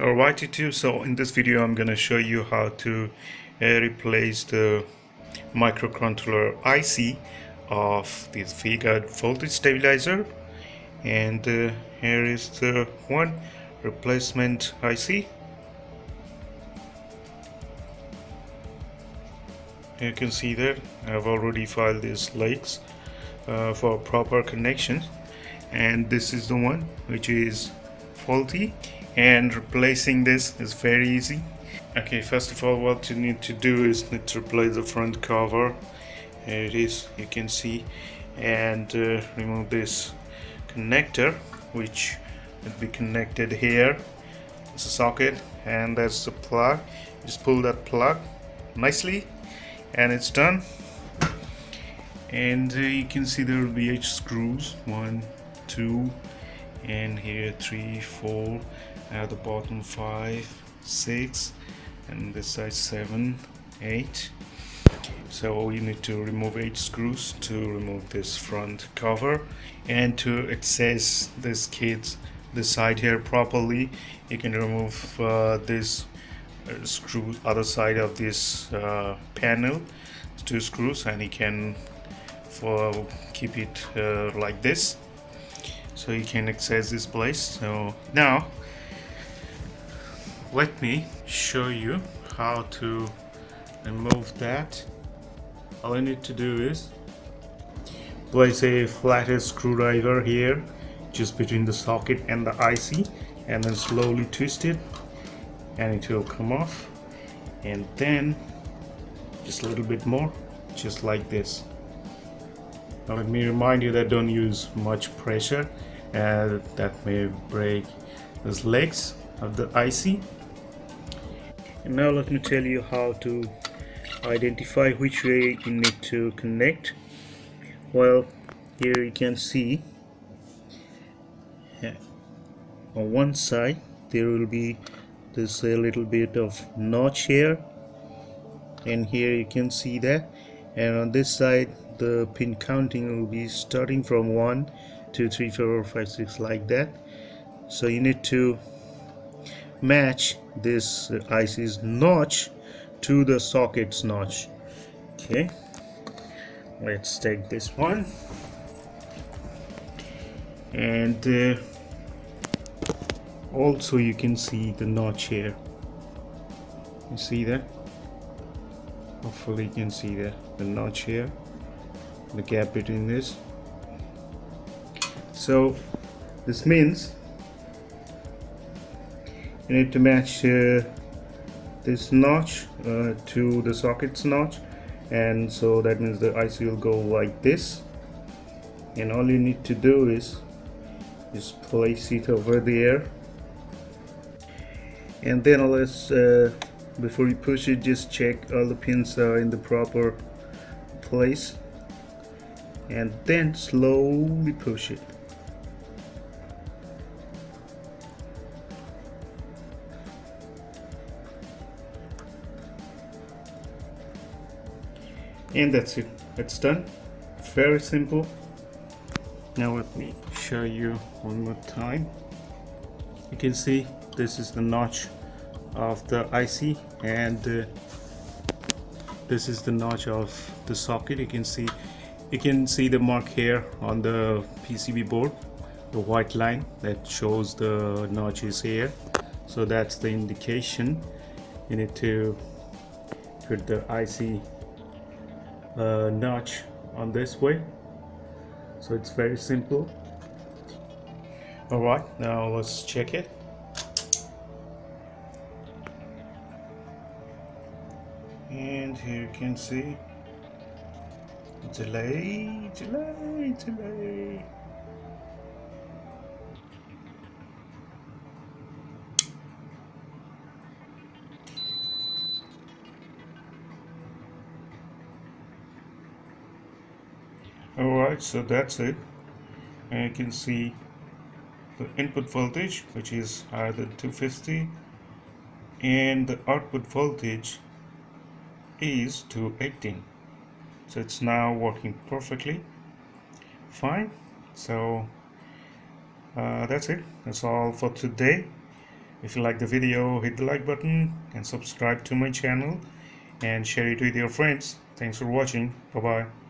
Alright YouTube, so in this video I'm gonna show you how to uh, replace the microcontroller IC of this V-Guard voltage stabilizer. And uh, here is the one replacement IC you can see that I've already filed these legs uh, for proper connection. And this is the one which is faulty and replacing this is very easy. Okay first of all what you need to do is need to replace the front cover. Here it is you can see and uh, remove this connector which will be connected here. It's a socket and that's the plug. Just pull that plug nicely and it's done. And uh, you can see there will be eight screws. One two and here three four at the bottom five six and this side seven eight. So you need to remove eight screws to remove this front cover. And to access this kit the side here properly you can remove uh, this uh, screw other side of this uh, panel two screws and you can for keep it uh, like this so you can access this place. So now let me show you how to remove that. All I need to do is place a flathead screwdriver here just between the socket and the IC and then slowly twist it and it will come off. And then just a little bit more just like this now let me remind you that don't use much pressure uh, that may break those legs of the IC and now let me tell you how to identify which way you need to connect. Well here you can see on one side there will be this a little bit of notch here. And here you can see that. And on this side the pin counting will be starting from 1 2 3 4 5 6 like that. So you need to match this IC's notch to the socket's notch. Okay let's take this one. And uh, also you can see the notch here. You see that? Hopefully you can see that the notch here the gap between this. So this means you need to match uh, this notch uh, to the socket's notch. And so that means the IC will go like this. And all you need to do is just place it over there and then let's uh, before you push it just check all the pins are in the proper place and then slowly push it. And that's it. It's done. Very simple. Now let me show you one more time. You can see this is the notch of the IC and uh, this is the notch of the socket. You can see you can see the mark here on the PCB board the white line that shows the notch is here. So that's the indication. You need to put the IC uh, notch on this way. So it's very simple. Alright now let's check it. And here you can see delay delay delay. Alright so that's it. And you can see the input voltage which is higher than 250 and the output voltage is 218 so it's now working perfectly. Fine. So uh, that's it. That's all for today. If you like the video hit the like button and subscribe to my channel and share it with your friends. Thanks for watching. Bye bye